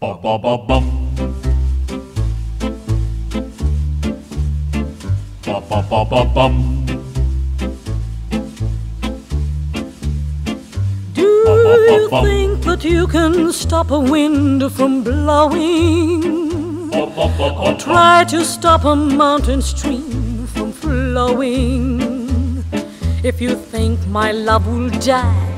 Ba ba ba bum. Ba ba ba ba bum. Do you think that you can stop a wind from blowing? Or try to stop a mountain stream from flowing? If you think my love will die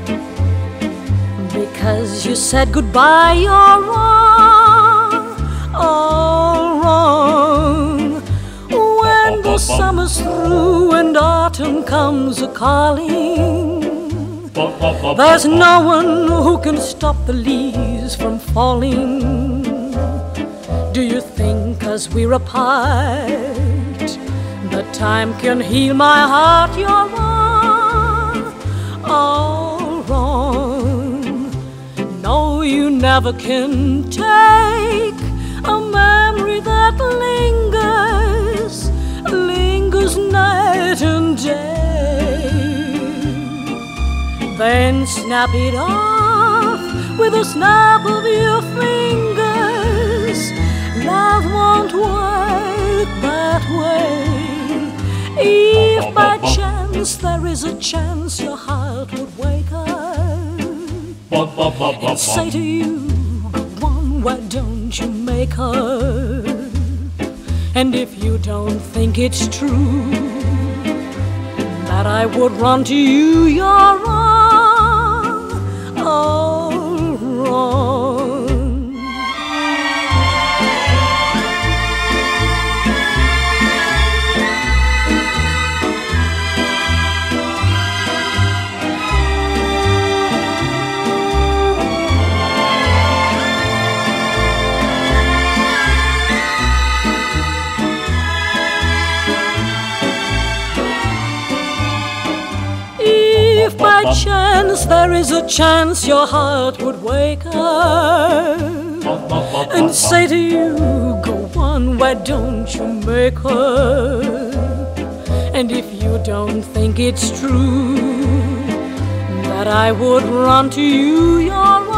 because you said goodbye, you're wrong, all wrong. When the summer's through and autumn comes a calling. There's no one who can stop the leaves from falling. Do you think, cause we're apart, that time can heal my heart? You're wrong, you never can take a memory that lingers, lingers night and day then snap it off with a snap of your fingers. Love won't work that way. If by chance there is a chance your heart would and say to you, Go on, why don't you make her? And if you don't think it's true that I would run to you, you're wrong, If by chance there is a chance your heart would wake up and say to you, Go on, why don't you make her? And if you don't think it's true that I would run to you, you're